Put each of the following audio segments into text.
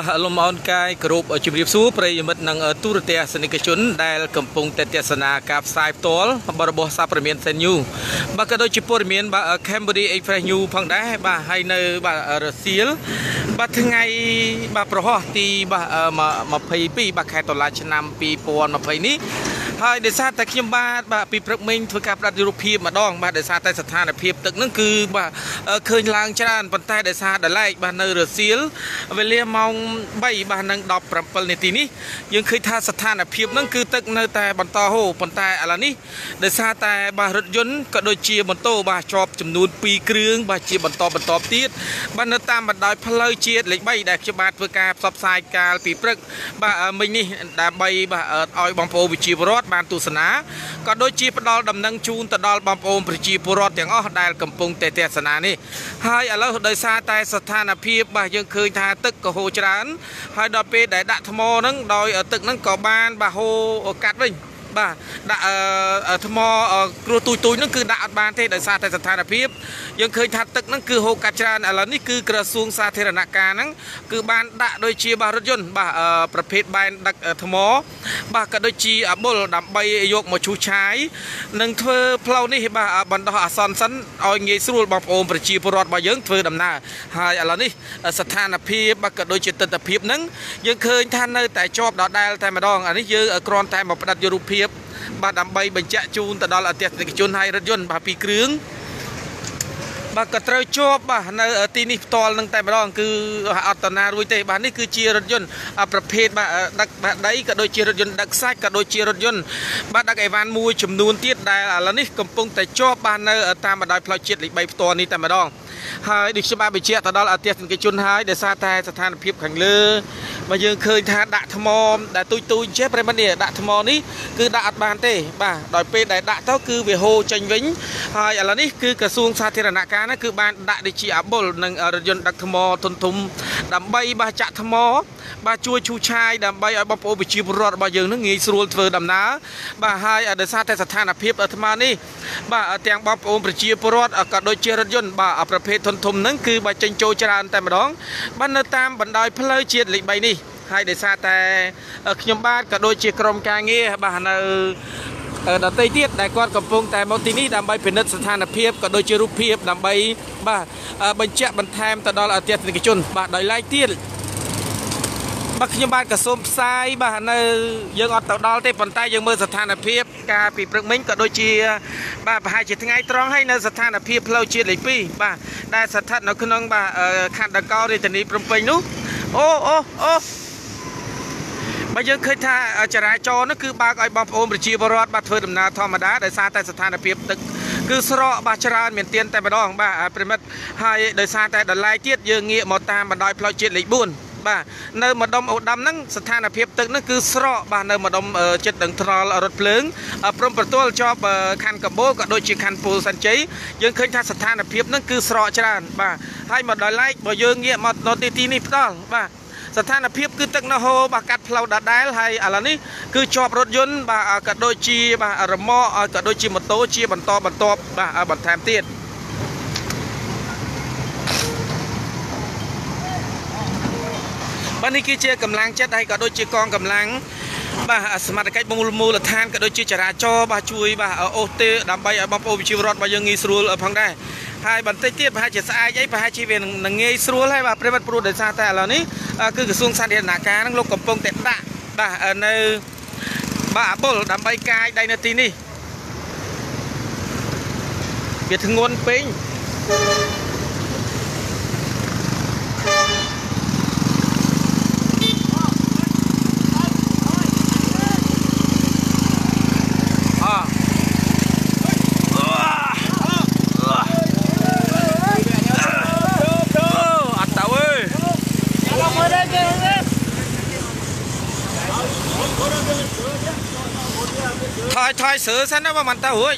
បាទលំអរកាយគ្រប់ជម្រាបសួរប្រិយមិត្តនិងទូរទស្សនិកជន ដែលកំពុងតែទស្សនាការផ្សាយផ្ទាល់របស់សារព័ត៌មាន Sen News បាទក៏ដូចជាព័ត៌មានបាទ Cambodia Express News ផងដែរបាទហើយនៅបាទរសៀលបាទថ្ងៃបាទប្រហោះទីបាទ22បាទខែតុលាឆ្នាំ2020នេះ ហើយដោយសារតែខ្ញុំបាទបាទពីព្រឹកមិញធ្វើការផ្ដាច់រូបភាពម្ដងបាទដោយសារតែស្ថានភាពទឹកហ្នឹងគឺបាទឃើញឡើងច្រើនប៉ុន្តែដោយសារដលែកបាទនៅរសៀលវេលាម៉ោង3បាទនឹង17នាទីនេះយើងឃើញថាស្ថានភាពហ្នឹងគឺទឹកនៅតែបន្តហូរប៉ុន្តែឥឡូវនេះដោយសារតែបាទរថយន្តក៏ដូចជាម៉ូតូបាទជាប់ចំនួន2គ្រឿងបាទជាបន្តបន្តទៀតបាទនៅតាមបណ្ដោយផ្លូវជាតិលេខ3ដែលខ្ញុំបាទធ្វើការផ្សព្វផ្សាយកាលពីព្រឹកបាទមិញនេះដើម្បីបាទឲ្យបងប្អូនវិជាវរដ្ឋបានទស្សនាក៏ដូចជាផ្ដល់ដំណឹងជូនទៅដល់បងប្អូនប្រជាពលរដ្ឋទាំងអស់ដែលកំពុងតែទស្សនានេះហើយឥឡូវដោយសារតែស្ថានភាពបាទយើងឃើញថាទឹកក៏ហូរច្រើន ហើយដល់ពេលដែលដាក់ថ្មហ្នឹងដោយទឹកហ្នឹងក៏បានបាទហូរកាត់វិញ បាទដាក់ថ្មគ្រោះទូចទូចហ្នឹងគឺដាក់អត់បានទេដោយសារតែស្ថានភាពយើងឃើញថាទឹកហ្នឹងគឺហូរកាត់ច្រើនឥឡូវនេះគឺក្រសួងសាធារណការហ្នឹងគឺបានដាក់ដូចជាបាទរថយន្តបាទប្រភេទបែនដឹកថ្ម បាទក៏ដូចជាអបុលដើម្បីយកមកឈូសឆាយនិងធ្វើផ្លូវនេះបាទបណ្ដោះអាសន្នសិនឲ្យងាយស្រួលបងប្អូនប្រជាពលរដ្ឋរបស់យើងធ្វើដំណើរហើយឥឡូវនេះស្ថានភាពបាទក៏ដូចជាទស្សនវិជ្ជាហ្នឹងយើងឃើញថានៅតែជាប់ដដែលតែម្ដងអានេះយើងគ្រាន់តែមកផ្ដិតយករូបភាព បាទដើម្បីបញ្ជាក់ជូនទៅដល់អតិថិជនហើយរថយន្តបាទពីរគ្រឿងបាទក៏ត្រូវជាប់បាទនៅទីនេះផ្ទាល់នឹងតែម្ដងគឺអត់តណារួចទេបាទនេះគឺជារថយន្តប្រភេទបាទដឹកបាទដីក៏ដូចជារថយន្តដឹកសាច់ក៏ដូចជារថយន្តបាទដឹកអីវ៉ាន់មួយចំនួនទៀតដែលឥឡូវនេះកំពុងតែជាប់បាទនៅតាមបណ្ដោយផ្លូវជាតិលេខ3ផ្ទាល់នេះតែម្ដងហើយដូចខ្ញុំបានបញ្ជាក់ទៅដល់អតិថិជនហើយដោយសារតែស្ថានភាពខាងលើ បើយើងឃើញថាដាក់ថ្មដែលទូចទូចចេះប្រិមត្តនេះដាក់ថ្មនេះគឺដាក់អត់បានទេបាទដោយពេលដែលដាក់ទៅគឺវាហូរចេញវិញហើយឥឡូវនេះគឺក្រសួងសាធារណការណាគឺបានដាក់ដូចជាអាបុលនិងរថយន្តដឹកថ្មធុនធំដើម្បីបាទចាក់ថ្ម បាទជួយឈូសឆាយដើម្បីឲ្យបងប្អូនប្រជាពលរដ្ឋរបស់យើងនឹងងាយស្រួលធ្វើដំណើរបាទហើយដោយសារតែស្ថានភាពអាត្មានេះបាទទាំងបងប្អូនប្រជាពលរដ្ឋក៏ដូចជារថយន្តបាទប្រភេទធុនធំហ្នឹងគឺបាទចេញចូលច្រើនតែម្ដងបាទនៅតាមបណ្ដោយផ្លូវជាតិលេខ3នេះ ហើយដោយសារតែខ្ញុំបាទក៏ដូចជាក្រុមការងារបាទនៅដតីទៀតដែលគាត់កំពុងតែមកទីនេះដើម្បីពិនិត្យស្ថានភាពក៏ដូចជារូបភាពដើម្បីបាទបញ្ជាក់បន្ថែមទៅដល់អតិថិជនបាទដោយឡែកទៀតបាទខ្ញុំបាទក៏សូមផ្សាយបាទនៅយើងអត់ទៅដល់ទេប៉ុន្តែយើងមើលស្ថានភាពការពីព្រឹកមិញក៏ដូចជា បាទប្រហែលជាថ្ងៃត្រង់ហើយនៅស្ថានភាពផ្លូវជាតិលេខ2បាទដែលស្ថិតនៅក្នុងបាទខណ្ឌដកោរាជធានីភ្នំពេញនោះអូអូអូ បើយើងឃើញថាចរាចរណ៍នោះគឺបើកឲ្យបងប្អូនប្រជាពលរដ្ឋបាទធ្វើដំណើរធម្មតាដោយសារតែស្ថានភាពទឹកគឺស្រកបាទច្រើនមានទៀនតែម្ដងបាទប្រិមិត្តហើយដោយសារតែដライទៀតយើងងាកមកតាមបណ្ដោយផ្លូវជាតិលេខ4បាទនៅម្ដុំអូដាំហ្នឹងស្ថានភាពទឹកហ្នឹងគឺស្រកបាទនៅម្ដុំចិត្តដឹងថ្នល់រថភ្លើងព្រំប្រទល់ជាប់ខណ្ឌកបោក៏ដូចជាខណ្ឌពូលសាន់ជ័យយើងឃើញថាស្ថានភាពហ្នឹងគឺស្រកច្រើនបាទហើយមកដល់ឡែកបើយើងងាកមកនៅទីនេះផ្ដាល់បាទ ស្ថានភាពគឺទឹកនៅហូរបាទកាត់ផ្លូវដដែលហើយឥឡូវនេះគឺជាប់រថយន្តបាទក៏ដូចជាបាទរមាក់ក៏ដូចជាម៉ូតូជាបន្តបន្ទាប់បាទបន្ថែមទៀតបាទនេះគឺជាកម្លាំងចិត្តហើយក៏ដូចជាកងកម្លាំងបាទសមត្ថកិច្ចមូលមូលដ្ឋានក៏ដូចជាចរាចរណ៍បាទជួយបាទអូសទេដើម្បីឲ្យបងប្អូនប្រជាពលរដ្ឋរបស់យើងងាយស្រួលផងដែរ ហើយបន្តិចទៀតប្រហែលជាស្អែកអីប្រហែលជាវានឹងងាយស្រួលហើយបាទប្រិមត្តព្រោះដោយសារតែឥឡូវនេះគឺក្រសួងសាធារណការនឹងលោកកំពុងតែដាក់បាទនៅបាទអបុលដើម្បីកាយដៃនៅទីនេះវាធ្ងន់ពេញ ថយថយស្រើសិនណាបើមិនទៅរួច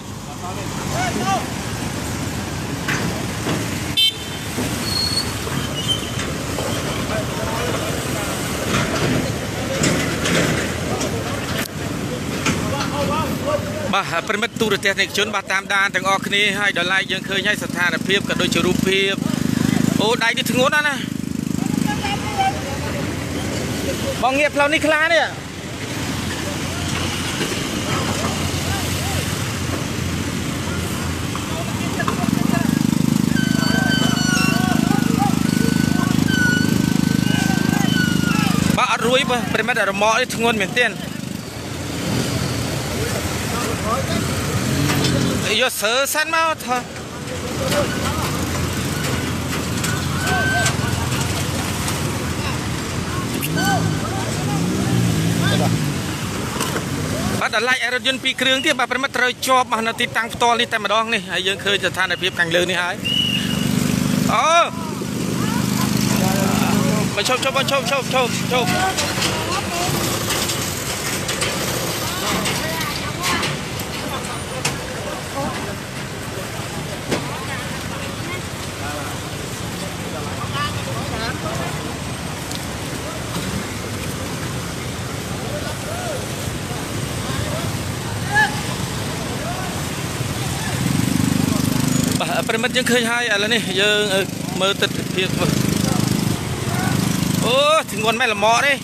បាទប្រិមិត្តទូរទស្សនិកជនបាទតាមដានទាំងអស់គ្នាហើយដល់ឡែកយើងឃើញហើយស្ថានភាពក៏ដូចជារូបភាពអូដៃនេះធ្ងន់ណាស់ណាបងងាកផ្លូវនេះខ្លានេះ រួយបើប្រិមិត្តរមាក់នេះធ្ងន់មែនទែនយកសើសិនមកថោបាទដល់ឡាច់រថយន្តពីរគ្រឿងទៀតបាទប្រិមិត្តត្រូវជាប់មកនៅទីតាំងផ្ទាល់នេះតែម្ដងនេះហើយយើងឃើញស្ថានភាពខាងលើនេះហើយអូ មកឈប់ឈប់ឈប់ឈប់ឈប់ឈប់បាទប្រិមិត្តយើងឃើញហើយឥឡូវនេះយើងមើលទិដ្ឋភាព អូធ្ងន់មែនល្មកនេះ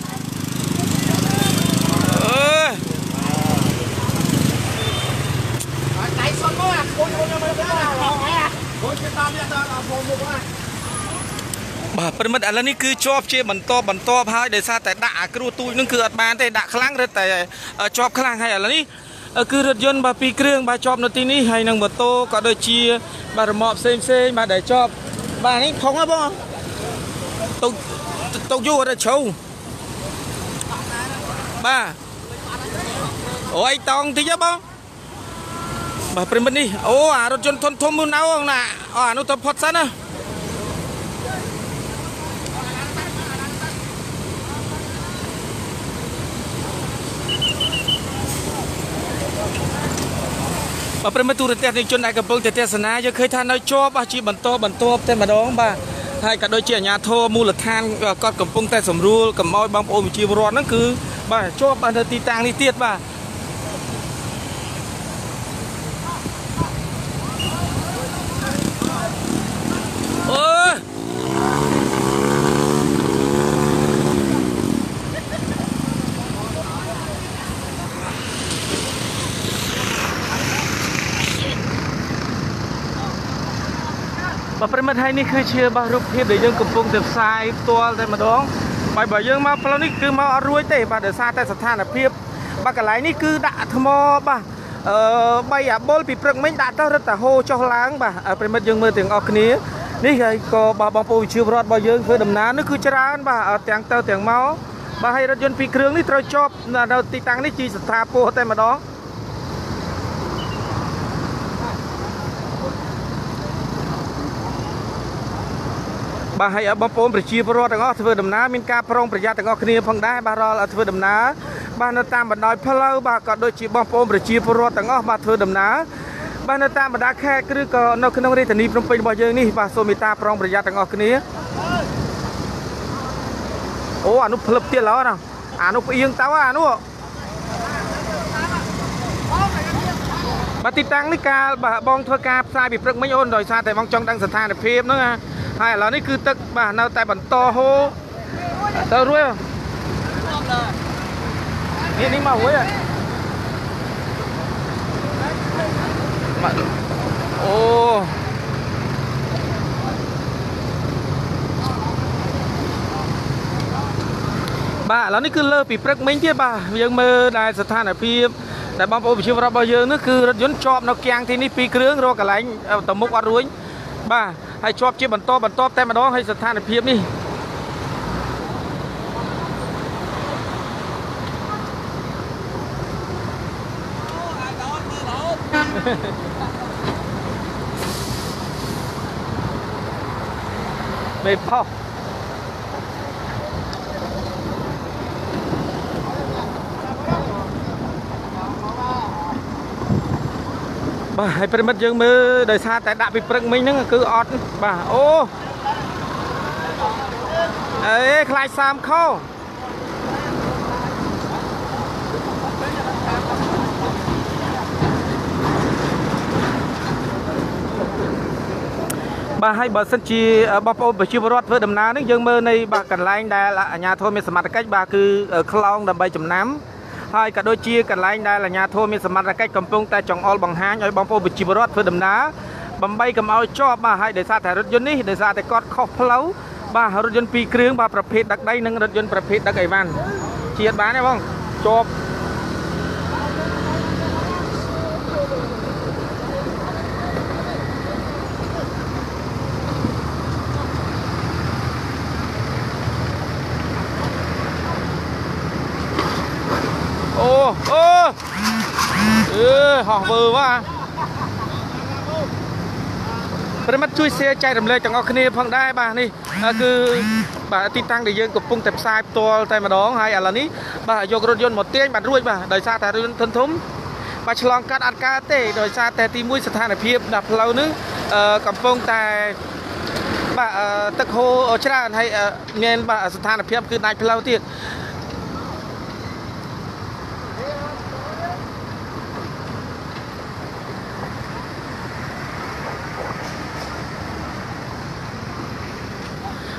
អឺដៃសុនមកអាកូនកូនមកដល់អាកូនគេតាមនេះដល់អពុំមកបាទប្រិមិត្តឥឡូវនេះគឺជាប់ជាបន្តបន្តហើយដោយសារតែដាក់អាគ្រូទូចនឹងគឺអត់បានទេដាក់ខ្លាំងរឹតតែជាប់ខ្លាំងហើយឥឡូវនេះគឺរថយន្តបាទពីរគ្រឿងបាទជាប់នៅទីនេះហើយនឹងម៉ូតូក៏ដូចជាបាទរមាក់ផ្សេងផ្សេងបាទដែលជាប់បាទនេះខុងហ៎បងទុក ទុកយូរអត់ជ្រៅបាទអូយតង់តិចហ៎បងបាទប្រិមិត្តនេះអូអារថយន្តធំធំមួយណៅណាអូអានោះទៅផុតសិនណាបាទប្រិមទូរទស្សនិកជនដែលកំពុងតែទស្សនាយើងឃើញថានៅជាប់ជាបន្តបន្តតែម្ដងបាទ ហើយក៏ដូចជាអាជ្ញាធរមូលដ្ឋានក៏កំពុងតែសម្រួលកុំឲ្យបងប្អូនវិជាវរដ្ឋហ្នឹងគឺបាទជាប់នៅទីតាំងនេះទៀតបាទអូ បាទប្រិមិត្តហើយនេះគឺជាបាទរូបភាពដែលយើងកំពុងតែផ្សាយផ្ទាល់តែម្ដងបាទបើយើងមកផ្លូវនេះគឺមកអត់រួចទេបាទដោយសារតែស្ថានភាពបាទកន្លែងនេះគឺដាក់ថ្មបាទអឺបីអាបុលពីព្រឹកមិញដាក់ទៅរឹតតែហូរចុះឡើងបាទប្រិមិត្តយើងមើលទាំងអស់គ្នានេះហើយក៏បាទបងប្អូនវិជាវរដ្ឋរបស់យើងធ្វើដំណើរនេះគឺច្រើនបាទទាំងទៅទាំងមកបាទហើយរថយន្តពីរគ្រឿងនេះត្រូវជាប់នៅទីតាំងនេះជាស្ថាពរតែម្ដង បាទហើយបងប្អូនប្រជាពលរដ្ឋទាំងអស់ធ្វើដំណើរមានការប្រុងប្រយ័ត្នទាំងអស់គ្នាផងដែរបាទរាល់ធ្វើដំណើរបាទនៅតាមបណ្ដោយផ្លូវបាទក៏ដូចជាបងប្អូនប្រជាពលរដ្ឋទាំងអស់បាទធ្វើដំណើរបាទនៅតាមបណ្ដាខេត្តឬក៏នៅក្នុងរាជធានីភ្នំពេញរបស់យើងនេះបាទសូមមេត្តាប្រុងប្រយ័ត្នទាំងអស់គ្នាអូអានោះផ្លឹបទៀតឡើយណាអានោះផ្អៀងទៅអានោះបាទទីតាំងនេះកាលបាទបងធ្វើការផ្សាយពីព្រឹកមិញអូនដោយសារតែបងចង់ដឹងស្ថានភាពហ្នឹងណា ហើយឥឡូវនេះគឺទឹកបាទនៅតែបន្តហូរទៅរួយនេះនេះមករួយបាទអូបាទឥឡូវនេះគឺលើពីព្រឹកមិញទៀតបាទយើងមើលដែលស្ថានភាពដែលបងប្អូនប្រជាពលរដ្ឋរបស់យើងនេះគឺរថយន្តជាប់នៅគាំងទីនេះពីរគ្រឿងរកកន្លែងទៅមុខអត់រួញបាទ ហើយជាប់ជាបន្តបន្តតែម្ដងហើយស្ថានភាពនេះមេផុ បាទហើយប្រិមិត្តយើងមើលដោយសារតែដាក់ពីព្រឹកមិញហ្នឹងគឺអត់បាទអូអេខ្លាចសាមខោបបាទហើយបើសិនជាបងប្អូនប្រជាពលរដ្ឋធ្វើដំណើរនេះយើងមើលនៃបាទកន្លែងដែលអាជ្ញាធរមានសមត្ថកិច្ចបាទគឺខ្លងដើម្បីចំណាំ ហើយក៏ដូចជាកន្លែងដែលអាជ្ញាធរមានសមត្ថកិច្ចកំពុងតែចង្អុលបង្ហាញឲ្យបងប្អូនប្រជាពលរដ្ឋធ្វើដំណើរបំបីកុំឲ្យជាប់បាទហើយដោយសារតែរថយន្តនេះដោយសារតែគាត់ខុសផ្លូវបាទរថយន្តពីរគ្រឿងបាទប្រភេទដឹកដីនិងរថយន្តប្រភេទដឹកអីវ៉ាន់ជាតិបានទេបងជាប់អូអូ អឺហោះវើវ៉ាប្រិមិត្តជួយ share ចែករំលែកទាំងអស់គ្នាផងដែរបាទនេះគឺបាទទីតាំងដែលយើងកំពុងតែផ្សាយផ្ទាល់តែម្ដងហើយឥឡូវនេះបាទយករថយន្តមកទាញបាទរួចបាទដោយសារតែរថយន្តធុនធំបាទឆ្លងកាត់អត់កើតទេដោយសារតែទី1ស្ថានភាពដល់ផ្លូវនេះកំពុងតែបាទទឹកហូរច្រើនហើយមានបាទស្ថានភាពគឺដាច់ផ្លូវទៀត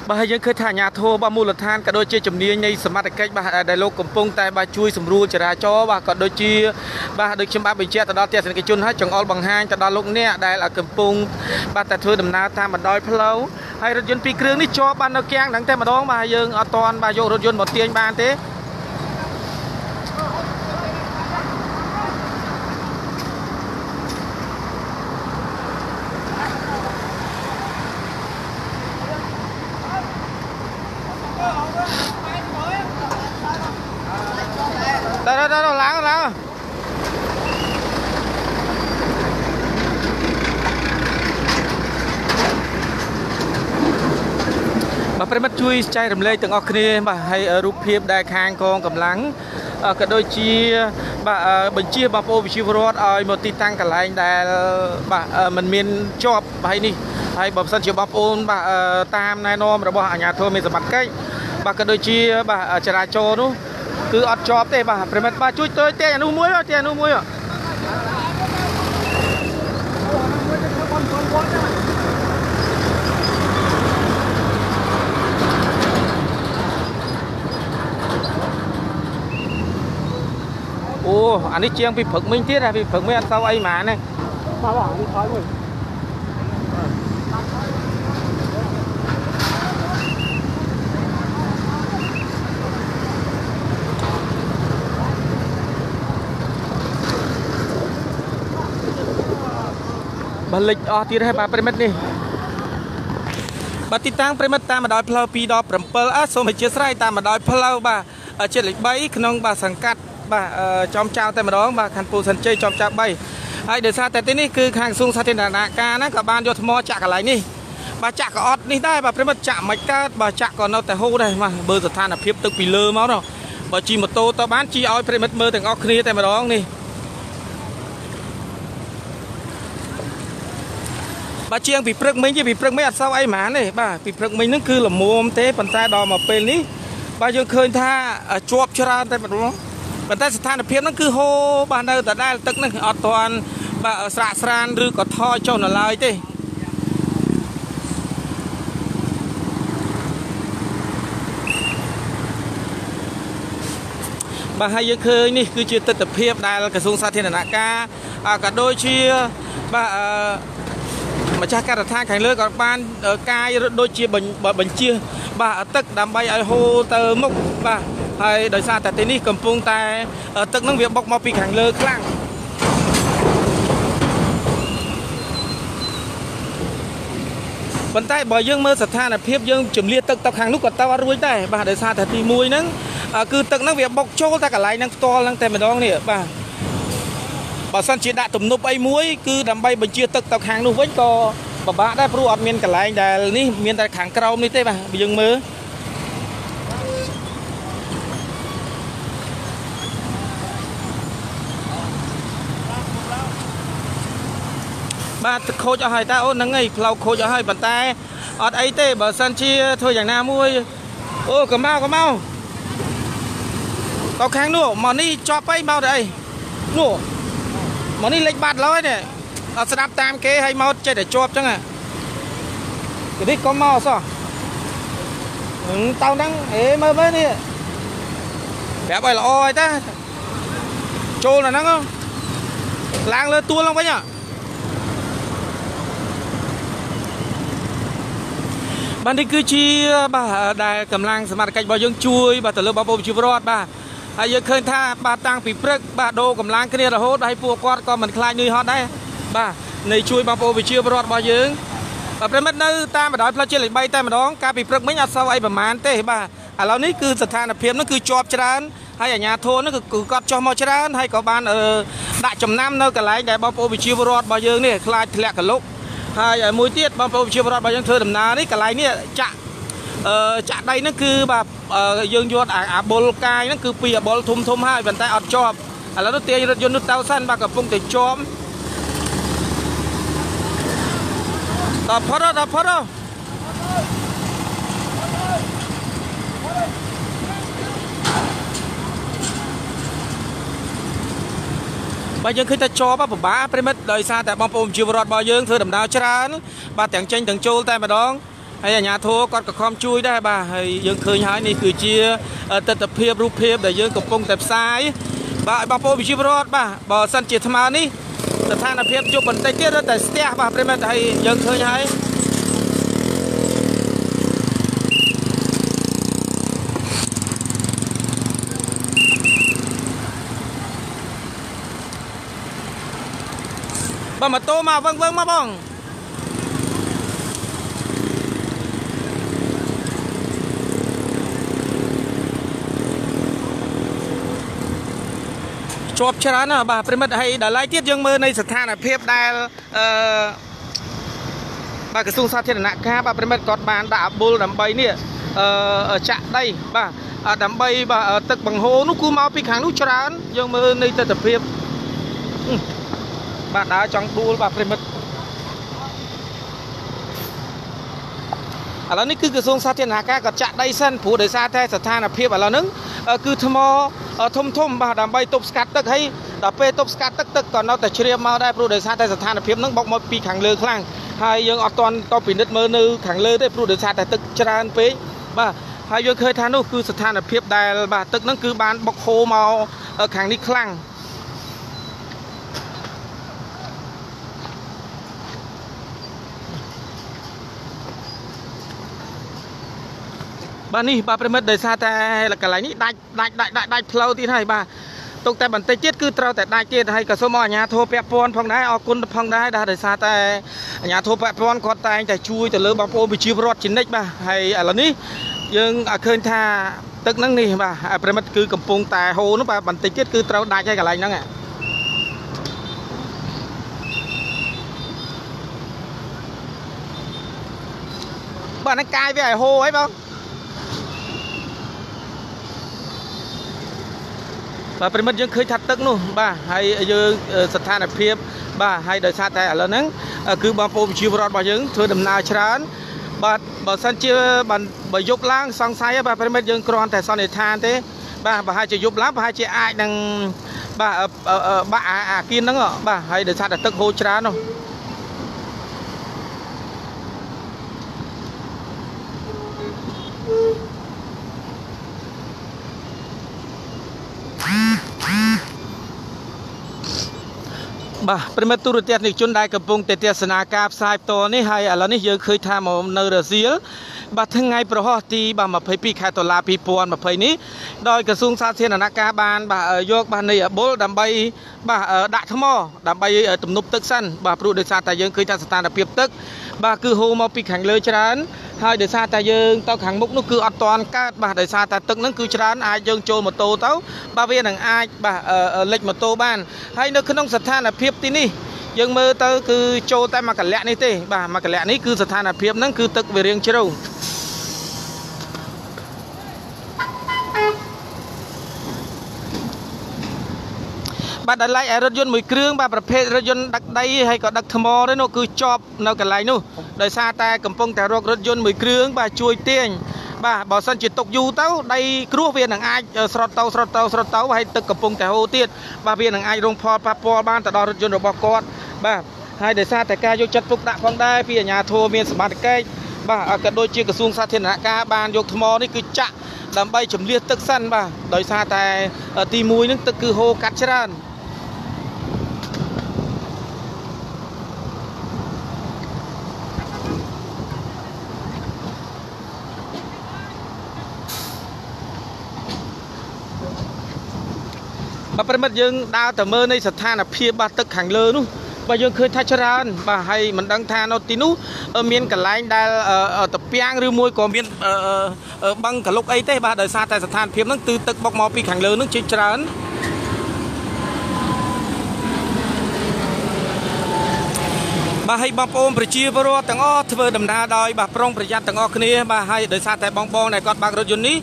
បាទយើងឃើញថាអាជ្ញាធរបាទមូលដ្ឋានក៏ដូចជាជំនាញនៃសមត្ថកិច្ចបាទដែលលោកកំពុងតែបាទជួយសម្រួលចរាចរណ៍បាទក៏ដូចជាបាទដូចខ្ញុំបាទបញ្ជាក់ទៅដល់ទស្សនិកជនហើយចង្អុលបង្ហាញទៅដល់លោកអ្នកដែលកំពុងបាទតែធ្វើដំណើរតាមបណ្ដោយផ្លូវហើយរថយន្តពីរគ្រឿងនេះជាប់បាននៅគាំងហ្នឹងតែម្ដងបាទយើងអត់ទាន់បាទយករថយន្តមកទាញបានទេទៅទៅទៅឡើងឡើងបាទ ប្រិមិត្តជួយចែករំលែកទាំងអស់គ្នាបាទហើយរូបភាពដែលខាងកងកម្លាំងក៏ដូចជាបាទបញ្ជាបងប្អូនវិជាពលរដ្ឋឲ្យមកទីតាំងកន្លែងដែលបាទมันមានជាប់ហើយនេះហើយបើមិនសិនជាបងប្អូនបាទតាមណែនាំរបស់អាជ្ញាធរមានសមត្ថកិច្ចបាទក៏ដូចជាបាទចរាចរណ៍នោះគឺអត់ជាប់ទេបាទប្រិមិត្តបាទជួយទៅទេអានោះមួយទេអានោះមួយ អូអានេះជាងពីព្រឹកមិញទៀតពីព្រឹកមិញអត់សូវអីហ្មងទេបាទបាទនេះថយមួយបាទលិចអស់ទៀតហើយបាទប្រិមិត្តនេះបាទទីតាំងប្រិមិត្តតាមបណ្ដោយផ្លូវ2ដល់7អើសូមអធិស្ឋានតាមបណ្ដោយផ្លូវបាទជាតិលេខ3ក្នុងបាទសង្កាត់ បាទចំចៅតែម្ដងបាទខណ្ឌពូសិនជ័យចំចៅ3ហើយដោយសារតែទីនេះគឺខាងក្រសួងសាធារណការណាក៏បានយកថ្មចាក់កន្លែងនេះបាទចាក់ក៏អត់នេះដែរបាទប្រិមិត្តចាក់មិនកើតបាទចាក់ក៏នៅតែហូរដែរបាទបើស្ថានភាពទឹកពីលើមកនោះបើជិះម៉ូតូទៅបានជិះឲ្យប្រិមិត្តមើលទាំងអស់គ្នាតែម្ដងនេះបាទជាងពីព្រឹកមិញពីព្រឹកមិញអត់សូវអីហ្មងទេបាទពីព្រឹកមិញហ្នឹងគឺល្មមទេប៉ុន្តែដល់មកពេលនេះបាទយើងឃើញថាជាប់ច្រើនតែម្ដង ប៉ុន្តែស្ថានភាពហ្នឹងគឺហូរបាទនៅដដែលទឹកហ្នឹងអត់ទាន់បាទស្រាកស្រានឬក៏ថយចុះនៅឡើយទេបាទហើយយើងឃើញនេះគឺជាទស្សនវិជ្ជាដែលក្រសួងសាធារណការក៏ដូចជាបាទម្ចាស់ការដ្ឋានខាងលើក៏បានកាយដូចជាបញ្ជាបាទទឹកដើម្បីឲ្យហូរទៅមុខបាទ ហើយដោយសារតែទីនេះកំពុងតែ ទឹកនឹងវាបុកមកពីខាងលើខ្លាំងប៉ុន្តែបើយើងមើលស្ថានភាពយើងជំលាទឹកទៅខាងនោះក៏ទៅអត់រួចដែរបាទដោយសារតែទី1ហ្នឹងគឺទឹកហ្នឹងវាបុកចូលតែកន្លែងហ្នឹងផ្ទាល់ហ្នឹងតែម្ដងនេះបាទបើសិនជាដាក់ទំនប់អីមួយគឺដើម្បីបញ្ជាទឹកទៅខាងនោះវិញក៏ពិបាកដែរព្រោះអត់មានកន្លែងដែលនេះមានតែខាងក្រោមនេះទេបាទយើងមើល បាទខូចអស់ហើយតើអូនហ្នឹងឯងផ្លូវខូចអស់ហើយប៉ុន្តែអត់អីទេបើសិនជាធ្វើយ៉ាងណាមួយអូកំមកកំមកទៅខាងនោះមកនេះជាប់អីមកទៅអីនោះមកនេះលេខបាត់ឡើយនេះអត់ស្ដាប់តាមគេឲ្យមកចេះតែជាប់ចឹងនេះកុំមកសោះហឹងតោហ្នឹងអេមើលមើលនេះប្រាប់ឲ្យល្អហើយតាចូលនៅហ្នឹងឡើងលើទួលឡើងវិញហ៎ បាទនេះគឺជាបាទដែលកម្លាំងសមត្ថកិច្ចរបស់យើងជួយបាទទៅលើបងប្អូនប្រជាពលរដ្ឋបាទហើយយើងឃើញថាបាទតាំងពីព្រឹកបាទដូរកម្លាំងគ្នារហូតហើយពួកគាត់ក៏មិនខ្លាចនឿយហត់ដែរបាទនៃជួយបងប្អូនប្រជាពលរដ្ឋរបស់យើងបាទប្រិមិត្តនៅតាមបណ្ដោយផ្លូវជាតិលេខ3តែម្ដងកាលពីព្រឹកមិញអត់សូវអីប្រហែលទេបាទឥឡូវនេះគឺស្ថានភាពនោះគឺជាប់ច្រើនហើយអាជ្ញាធរនោះគឺគាត់ចោះមកច្រើនហើយក៏បានដាក់ចំណាំនៅកន្លែងដែលបងប្អូនប្រជាពលរដ្ឋរបស់យើងនេះខ្លាចធ្លាក់កលុក ហើយមួយទៀតបងប្អូនប្រជាពលរដ្ឋរបស់យើងធ្វើដំណើរនេះកន្លែងនេះចាក់អឺចាក់ដីហ្នឹងគឺបាទយើងយកអាបុលកាយហ្នឹងគឺពីអាបុលធំធំហើយប៉ុន្តែអត់ជាប់ឥឡូវនោះទាញរថយន្តនោះទៅសិនបាទកំពុងតែជាប់ដល់ផុតដល់ផុត បាទយើងឃើញតែជាប់ពិបាកប្រិមិត្តដោយសារតែបងប្អូនជីវរដ្ឋរបស់យើងធ្វើដំណើរច្រើន បាទទាំងចេញទាំងចូលតែម្ដងហើយអាជ្ញាធរគាត់ក៏ខំជួយដែរបាទហើយយើងឃើញហើយនេះគឺជាទស្សនភាពរូបភាពដែលយើងកំពុងតែផ្សាយបាទបងប្អូនវិជារដ្ឋបាទបើសិនជាថ្មនេះស្ថានភាពជប់បន្តិចទៀតរត់តែស្ទះបាទប្រិមិត្តហើយយើងឃើញហើយ បើម៉ូតូមកវឹងវឹងមកបងជាប់ច្រើនណាបាទប្រិមិត្តហើយដល់ឡៃទៀតយើងមើលនៃស្ថានភាពដែលអឺបាទក្រសួងសាធារណការបាទប្រិមិត្តគាត់បានដាក់អបុលដើម្បីនេះអឺចាក់ដីបាទដើម្បីបាទទឹកបង្ហូរនោះគឺមកពីខាងនោះច្រើនយើងមើលនៃទស្សនភាព បាទដើរចង់ដួលបាទប្រិមិត្តឥឡូវនេះគឺក្រសួងសាធារណការក៏ចាក់ដីសិនព្រោះដោយសារតែស្ថានភាពឥឡូវហ្នឹងគឺថ្មធំធំបាទដើម្បីទប់ស្កាត់ទឹកហើយដល់ពេលទប់ស្កាត់ទឹកទឹកក៏នៅតែជ្រាបមកដែរព្រោះដោយសារតែស្ថានភាពហ្នឹងបុកមកពីខាងលើខ្លាំងហើយយើងអត់ទាន់តពិនិត្យមើលនៅខាងលើទេព្រោះដោយសារតែទឹកច្រើនពេកបាទហើយយើងឃើញថានោះគឺស្ថានភាពដែលបាទទឹកហ្នឹងគឺបានបុកហូរមកខាងនេះខ្លាំង បាទនេះបាទប្រិមិត្តដោយសារតែកន្លែងនេះដាច់ដាច់ដាច់ដាច់ផ្លូវទៀតហើយបាទទុកតែបន្តិចទៀតគឺត្រូវតែដាច់ទៀតហើយក៏សូមឲ្យអាជ្ញាធរពាក់ព័ន្ធផងដែរអរគុណផងដែរដែលដោយសារតែអាជ្ញាធរពាក់ព័ន្ធគាត់តែងតែជួយទៅលើបងប្អូនប្រជាពលរដ្ឋជានិច្ចបាទហើយឥឡូវនេះយើងឃើញថាទឹកហ្នឹងនេះបាទប្រិមិត្តគឺកំពុងតែហូរនោះបាទបន្តិចទៀតគឺត្រូវដាច់ហើយកន្លែងហ្នឹងបាទនឹងកាយវាឲ្យហូរហើយបង បាទប្រិមិត្តយើងឃើញថាទឹកនោះបាទហើយយើងស្ថានភាពបាទហើយដោយសារតែឥឡូវហ្នឹងគឺបងប្អូនប្រជាពលរដ្ឋរបស់យើងធ្វើដំណើរច្រើនបាទបើសិនជាបើយប់ឡើងសង្ស័យបាទប្រិមិត្តយើងគ្រាន់តែសន្និដ្ឋានទេបាទប្រហែលជាយប់ឡើងប្រហែលជាអាចនឹងបាទបាក់អាគៀនហ្នឹងបាទហើយដោយសារតែទឹកហូរច្រើននោះ បាទប្រិមិត្តទូរទស្សនិកជនដែលកំពុងតែទស្សនាការផ្សាយផ្ទាល់នេះហើយឥឡូវនេះយើងឃើញថាមកនៅរសៀលបាទថ្ងៃប្រហោះទីបាទ22ខែតុលា2020នេះដោយក្រសួងសាធារណការបានបាទយកបាទនៃអបុលដើម្បីបាទដាក់ថ្មដើម្បីទំនប់ទឹកសិនបាទព្រោះដោយសារតែយើងឃើញថាស្ថានភាពទឹក បាទគឺហូរមកពីខាងលើច្រើនហើយដោយសារតែយើងទៅខាងមុខនោះគឺអត់តាន់កើតបាទដោយសារតែទឹកហ្នឹងគឺច្រើនអាចយើងចូលម៉ូតូទៅបាទវានឹងអាចបាទលិចម៉ូតូបានហើយនៅក្នុងស្ថានភាពទីនេះយើងមើលទៅគឺចូលតែមួយកលៈនេះទេបាទមួយកលៈនេះគឺស្ថានភាពហ្នឹងគឺទឹកវារៀងជ្រៅ បាទដល់ឡែកឯរថយន្តមួយគ្រឿងបាទប្រភេទរថយន្តដឹកដីហើយក៏ដឹកថ្មទេនោះគឺជាប់នៅកន្លែងនោះដោយសារតែកំពុងតែរករថយន្តមួយគ្រឿងបាទជួយទាញបាទបើសិនជាຕົកយូរទៅដីគ្រោះវានឹងអាចស្រត់ទៅស្រត់ទៅស្រត់ទៅហើយទឹកកំពុងតែហូរទៀតបាទវានឹងអាចរងផលប៉ះពាល់បានទៅដល់រថយន្តរបស់គាត់បាទហើយដោយសារតែការយកចិត្តទុកដាក់ផងដែរពីអាជ្ញាធរមានសមត្ថកិច្ចបាទក៏ដូចជាក្រសួងសាធារណការបានយកថ្មនេះគឺចាក់ដើម្បីជំនះទឹកសិនបាទដោយសារតែទី1នឹងទឹកគឺហូរកាត់ច្រើន បាទប្រិមិត្តយើងដើរទៅមើលនៃស្ថានភាពបាទទឹកខាងលើនោះបាទយើងឃើញថាច្រើនបាទហើយមិនដឹងថានៅទីនោះមានកន្លែងដែលតពាំងឬមួយក៏មានបឹងកលុកអីទេបាទដោយសារតែស្ថានភាពហ្នឹងគឺទឹកបុកមកពីខាងលើហ្នឹងជាច្រើនបាទហើយបងប្អូនប្រជាពលរដ្ឋទាំងអស់ធ្វើដំណើរដោយបាទប្រុងប្រយ័ត្នទាំងអស់គ្នាបាទហើយដោយសារតែបងបងដែលគាត់បើករថយន្តនេះ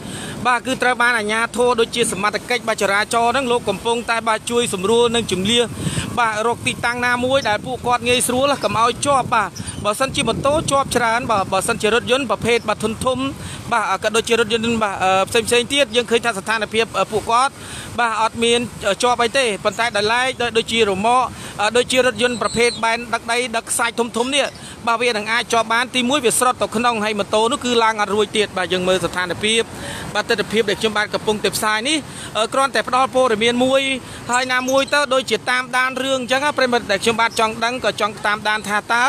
បាទគឺត្រូវបានអាជ្ញាធរដូចជាសមត្ថកិច្ចបាទចរាចរណ៍ហ្នឹងលោកកំពុងតែបាទជួយសម្រួលនិងជំនះ បាទរកទីតាំងណាមួយដែលពួកគាត់ងាយស្រួលកុំឲ្យជាប់បាទបើសិនជាម៉ូតូជាប់ច្រើនបាទបើសិនជារថយន្តប្រភេទបាទធុនធំបាទក៏ដូចជារថយន្តបាទផ្សេងផ្សេងទៀតយើងឃើញថាស្ថានភាពពួកគាត់បាទអត់មានជាប់អីទេប៉ុន្តែដោយឡែកដូចជារមាក់ដូចជារថយន្តប្រភេទបែនដឹកដីដឹកខ្សាច់ធំធំនេះបាទវានឹងអាចជាប់បានទី1វាស្រត់ទៅក្នុងហើយម៉ូតូនោះគឺឡើងអត់រួចទៀតបាទយើងមើលស្ថានភាពបាទទស្សនវិជ្ជាដែលខ្ញុំបានកំពុងតែផ្សាយនេះគ្រាន់តែផ្ដល់ព័ត៌មានមួយហើយណាមួយទៅដូចជាតាមដានរឿងអញ្ចឹងប្រិមិត្តដែលខ្ញុំបាទចង់ដឹងក៏ចង់តាមដានថាតើ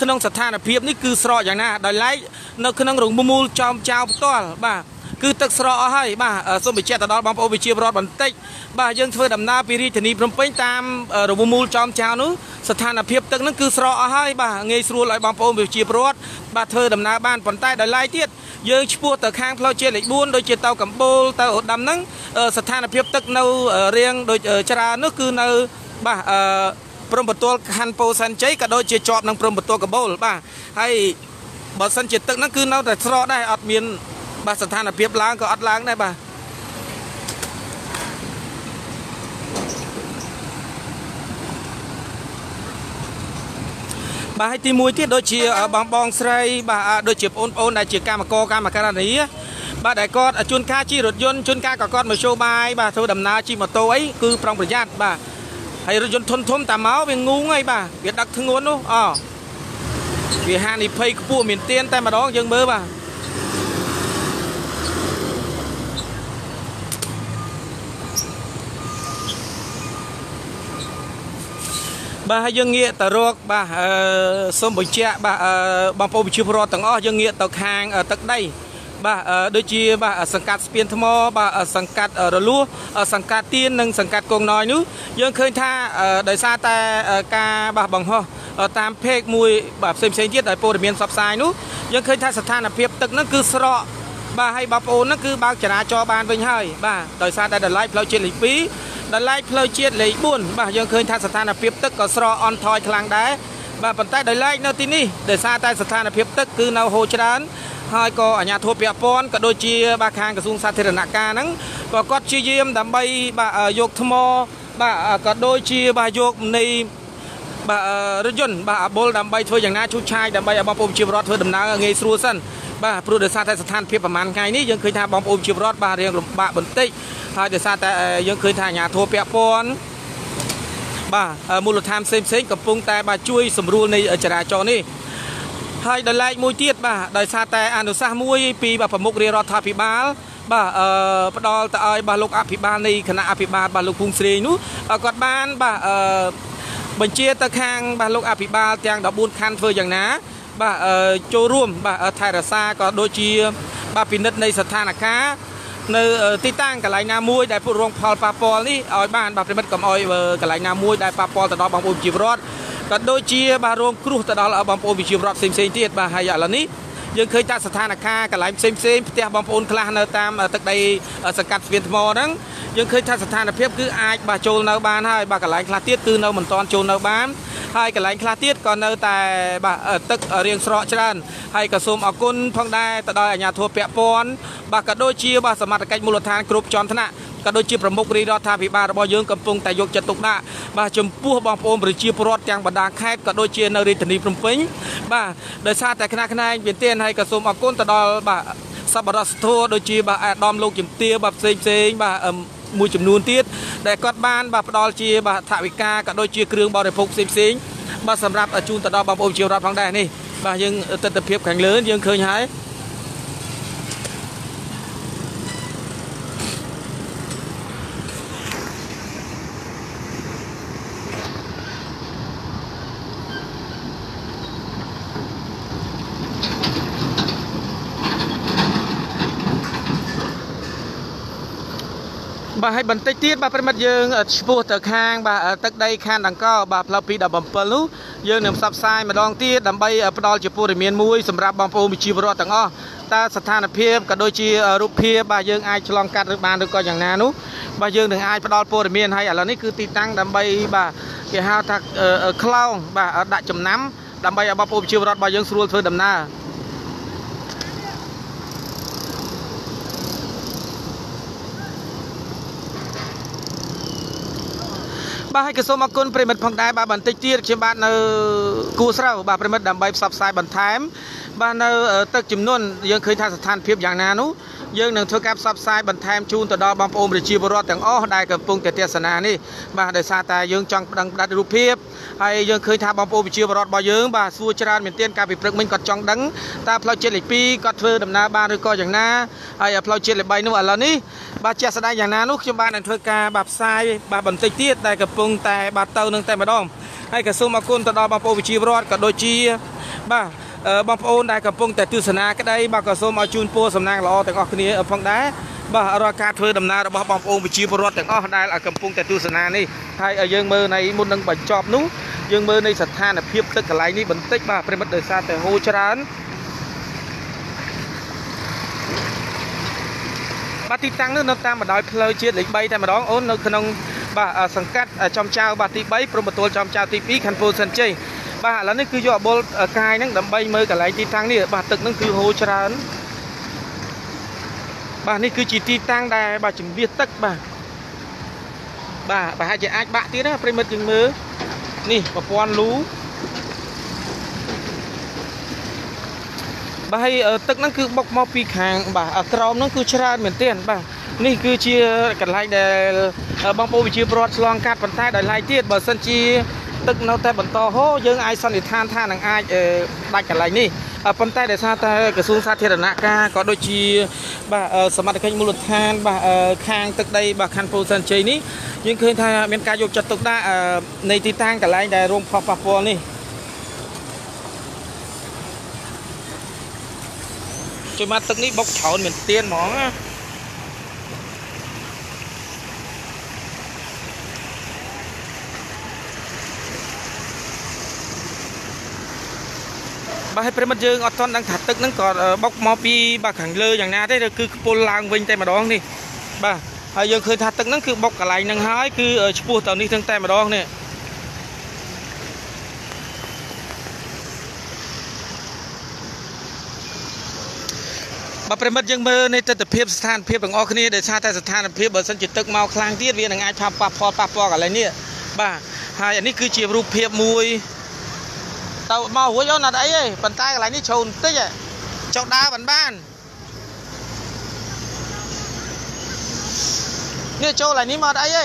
ក្នុងស្ថានភាពនេះគឺស្រកយ៉ាងណាដោយឡែកនៅក្នុងរងមូលចោមចៅផ្ទាល់បាទគឺទឹកស្រកអស់ហើយបាទសូមបញ្ជាក់ទៅដល់បងប្អូនវិជាប្រដ្ឋបន្តិចបាទយើងធ្វើដំណើរពីរាជធានីភ្នំពេញតាមរវមូលចំចៅនោះស្ថានភាពទឹកហ្នឹងគឺស្រកអស់ហើយបាទងាយស្រួលឲ្យបងប្អូនវិជាប្រដ្ឋបាទធ្វើដំណើរបានប៉ុន្តែដោយឡែកទៀតយើងឆ្ពោះទៅខាងផ្លូវជាតិលេខ4ដូចជាទៅកម្ពូលទៅឧត្តមហ្នឹងស្ថានភាពទឹកនៅរៀងដូចច្រើននោះគឺនៅ បាទអឺព្រំបន្ទាល់ខណ្ឌពោធិ៍សែនជ័យក៏ដូចជាជាប់នឹងព្រំបន្ទាល់កម្ពូលបាទហើយបើសិនជាទឹកហ្នឹងគឺនៅតែស្រកដែរអត់មាន បាទស្ថានភាពឡើងក៏អត់ឡើងដែរបាទបាទហើយទី1ទៀតដូចជាបងបងស្រី បាទដូចជាបងប្អូនដែលជាកម្មករកម្មការនីបាទដែលគាត់ជួនកាលជិះរថយន្តជួនកាលក៏គាត់មកចូលបាយបាទធ្វើដំណើរជិះម៉ូតូអីគឺប្រុងប្រយ័ត្នបាទ ហើយរថយន្តធំធំតាមកវាងូងអីបាទវាដឹកធ្ងន់នោះអវាហានិភ័យខ្ពស់មានទៀនតែម្ដងយើងមើលបាទបាទហើយយើងងាកទៅរកបាទអឺសូមបញ្ជាក់បាទបងប្អូនប្រជាពលរដ្ឋទាំងអស់យើងងាកទៅខាងទឹកដី បាទដូចជាបាទសង្កាត់ស្ពានថ្មបាទសង្កាត់រលួសសង្កាត់ទៀននិងសង្កាត់កងណយនោះយើងឃើញថាដោយសារតែការបាទបង្ហោះតាមเพจមួយបាទផ្សេងផ្សេងទៀតដោយព័ត៌មានផ្សព្វផ្សាយនោះយើងឃើញថាស្ថានភាពទឹកហ្នឹងគឺស្រកបាទហើយបងប្អូនហ្នឹងគឺបើកចរាចរណ៍បានវិញហើយបាទដោយសារតែតម្លៃផ្លូវជាតិលេខ2ដល់ឡែកផ្លូវជាតិលេខ4បាទយើងឃើញថាស្ថានភាពទឹកក៏ស្រកអន់ថយខ្លាំងដែរបាទប៉ុន្តែដោយឡែកនៅទីនេះដោយសារតែស្ថានភាពទឹកគឺនៅហូរច្រើន ហើយក៏អាជ្ញាធរពាក់ព័ន្ធក៏ដូចជាបាទខាងក្រសួងសាធារណការហ្នឹងក៏គាត់ព្យាយាមដើម្បីបាទយកថ្មបាទក៏ដូចជាបាទយកនៃបាទរថយន្តបាទអាបុលដើម្បីធ្វើយ៉ាងណាឈូសឆាយដើម្បីឲ្យបងប្អូនប្រជាពលរដ្ឋធ្វើដំណើរងាយស្រួលសិនបាទព្រោះដោយសារតែស្ថានភាពប្រហែលថ្ងៃនេះយើងឃើញថាបងប្អូនប្រជាពលរដ្ឋបាទរៀងលំបាកបន្តិចហើយដោយសារតែយើងឃើញថាអាជ្ញាធរពាក់ព័ន្ធបាទមូលដ្ឋានផ្សេងផ្សេងកំពុងតែបាទជួយសម្រួលនៃចរាចរណ៍នេះ ហើយដោយឡែកមួយទៀតបាទដោយសារតែអនុសាសន៍មួយពីបាទប្រមុខរាជរដ្ឋាភិបាលបាទអឺផ្ដល់ទៅឲ្យបាទលោកអភិបាលនៃគណៈអភិបាលបាទលោកភូមិស្រីនោះគាត់បានបាទអឺបញ្ជាទៅខាងបាទលោកអភិបាលទាំង14ខណ្ឌធ្វើយ៉ាងណាបាទចូលរួមបាទថែរក្សាក៏ដូចជាបាទពិនិត្យនៃស្ថានភាពនៅទីតាំងកន្លែងណាមួយដែលពុករងផលប៉ះពាល់នេះឲ្យបានបាទប្រិមិត្តកុំឲ្យកន្លែងណាមួយដែលប៉ះពាល់ទៅដល់បងប្អូនជីវរដ្ឋ ក៏ដូចជាបាទរងគ្រោះទៅដល់បងប្អូនវិជារដ្ឋផ្សេងផ្សេងទៀតបាទហើយឥឡូវនេះយើងឃើញថាស្ថានភាពកន្លែងផ្សេងផ្សេងផ្ទះបងប្អូនខ្លះនៅតាមទឹកដីសង្កាត់ស្ពានថ្មហ្នឹងយើងឃើញថាស្ថានភាពគឺអាចបាទចូលនៅបានហើយបាទកន្លែងខ្លះទៀតគឺនៅមិនទាន់ចូលនៅបានហើយកន្លែងខ្លះទៀតក៏នៅតែបាទទឹករៀងស្រកច្រើនហើយក៏សូមអរគុណផងដែរទៅដល់អាជ្ញាធរពាក់ព័ន្ធបាទក៏ដូចជាបាទសមត្ថកិច្ចមូលដ្ឋានគ្រប់ជាន់ថ្នាក់ ក៏ដូចជាប្រមុខរាជរដ្ឋាភិបាលរបស់យើងកំពុងតែយកចិត្តទុកដាក់បាទចំពោះបងប្អូនប្រជាពលរដ្ឋទាំងបណ្ដាខេត្តក៏ដូចជានៅរាជធានីភ្នំពេញបាទដោយសារតែគណៈខ្នែងវិទានហើយក៏សូមអរគុណទៅដល់បាទសប្បុរសធម៌ដូចជាបាទអាដាមលោកជំទាវបាទផ្សេងផ្សេងបាទមួយចំនួនទៀតដែលគាត់បានបាទផ្ដល់ជាបាទថវិកាក៏ដូចជាគ្រឿងបរិភោគផ្សេងផ្សេងបាទសម្រាប់ជូនទៅដល់បងប្អូនជារដ្ឋផងដែរនេះបាទយើងទស្សនវិជ្ជាខាងលើយើងឃើញហើយ បាទហើយបន្តិចទៀតបាទប្រិមិត្តយើងឆ្ពោះទៅខាងបាទទឹកដីខាងដង្កោបាទផ្លូវ217នោះយើងនឹងផ្សព្វផ្សាយម្ដងទៀតដើម្បីផ្ដល់ជាព័ត៌មានមួយសម្រាប់បងប្អូនប្រជាពលរដ្ឋទាំងអស់តើស្ថានភាពក៏ដូចជារូបភាពបាទយើងអាចឆ្លងកាត់ឬបានឬក៏យ៉ាងណានោះបាទយើងនឹងអាចផ្ដល់ព័ត៌មានហើយឥឡូវនេះគឺទីតាំងដើម្បីបាទគេហៅថាខ្លោងបាទដាក់ចំណាំដើម្បីឲ្យបងប្អូនប្រជាពលរដ្ឋរបស់យើងស្រួលធ្វើដំណើរ បាទហើយក៏សូមអរគុណប្រិមិត្តផងដែរបាទបន្តិចទៀតខ្ញុំបាទនៅគូស្រូវបាទប្រិមិត្តដើម្បីផ្សព្វផ្សាយបន្ថែមបាទនៅទឹកចំនួនយើងឃើញថាស្ថានភាពយ៉ាងណានោះ យើងនឹងធ្វើការផ្សព្វផ្សាយបន្ថែមជូនទៅដល់បងប្អូនប្រជាពលរដ្ឋទាំងអស់ដែលកំពុងតែទស្សនានេះបាទដោយសារតែយើងចង់ប្តឹងផ្ដាច់រូបភាពហើយយើងឃើញថាបងប្អូនប្រជាពលរដ្ឋរបស់យើងបាទសួរច្រើនមែនទែនកាលពីព្រឹកមិញគាត់ចង់ដឹងតើផ្លូវជាតិលេខ2គាត់ធ្វើដំណើរបានឬក៏យ៉ាងណាហើយផ្លូវជាតិលេខ3នោះឥឡូវនេះបាទជាក់ស្ដែងយ៉ាងណានោះខ្ញុំបាននឹងធ្វើការបាទផ្សាយបាទបន្តិចទៀតដែលកំពុងតែបាទទៅនឹងតែម្ដងហើយក៏សូមអរគុណទៅដល់បងប្អូនប្រជាពលរដ្ឋក៏ដូចជាបាទ បងប្អូនដែលកំពុងតែទស្សនាក្តីបាទក៏សូមឲ្យជូនពរសំណាងល្អទាំងអស់គ្នាផងដែរបាទរាល់ការធ្វើដំណើររបស់បងប្អូនប្រជាពលរដ្ឋទាំងអស់ដែលកំពុងតែទស្សនានេះហើយយើងមើលในមុននឹងបញ្ចប់នោះយើងមើលនៃស្ថានភាពទឹកកន្លែងនេះបន្តិចបាទប្រិមិត្តដោយសារតែហូរច្រើនបាទទីតាំងនោះនៅតាមបណ្ដោយផ្លូវជាតិលេខ3តែម្ដងអូននៅក្នុងបាទសង្កាត់ចំចៅបាទទី3ព្រំប្រទល់ចំចៅទី2ខណ្ឌពោធិ៍សិនជ័យ បាទឥឡូវនេះគឺយកអបុលកាយហ្នឹងដើម្បីមើលកន្លែងទីតាំងនេះបាទទឹកហ្នឹងគឺហូរច្រើន បាទនេះគឺជាទីតាំងដែលបាទជំនះទឹកបាទបាទប្រហែលជាអាចបាក់ទៀតណាប្រិមិត្តយើងមើលនេះប្រព័ន្ធលូបាទហើយទឹកហ្នឹងគឺបុកមកពីខាង បាទក្រោមហ្នឹងគឺច្រើនមែនទែនបាទនេះគឺជាកន្លែងដែលបងប្អូនវិជាប្រវត្តិឆ្លងកាត់ប៉ុន្តែដោយឡែកទៀតបើសិនជា ទឹកនៅតែបន្តហូរយើងអាចសន្និដ្ឋានថានឹងអាចដាច់កន្លែងនេះប៉ុន្តែដោយសារតែក្រសួងសាធារណការក៏ដូចជាបាទសមត្ថកិច្ចមូលដ្ឋានបាទខាងទឹកដីបាទខណ្ឌពោធិ៍សែនជ័យនេះយើងឃើញថាមានការយកចិត្តទុកដាក់នៃទីតាំងកន្លែងដែលរងផលប៉ះពាល់នេះជួយមកទឹកនេះបុកច្រើនមែនទៀនហ្មងណា បាទហើយប្រិមិត្តយើងអត់ទាន់ដឹងថាទឹកហ្នឹងក៏បុកមកពីបាទខាងលើយ៉ាងណាទេគឺខ្ពុលឡើងវិញតែម្ដងនេះបាទហើយយើងឃើញថាទឹកហ្នឹងគឺបុកកន្លែងហ្នឹងហើយគឺឆ្ពោះទៅនេះទាំងតែម្ដងនេះបាទប្រិមិត្តយើងមើលនៃទស្សនវិជ្ជាស្ថានភាពទាំងអស់គ្នាដែលថាតែស្ថានភាពបើសិនជាទឹកមកខ្លាំងទៀតវានឹងអាចផាប៉ះផលប៉ះពាល់កន្លែងនេះបាទហើយអានេះគឺជារូបភាពមួយ ទៅមករួចអូនអត់អីទេប៉ុន្តែកន្លែងនេះជ្រៅបន្តិចចុះដើរបានបាននេះចូលកន្លែងនេះមកអត់អីទេ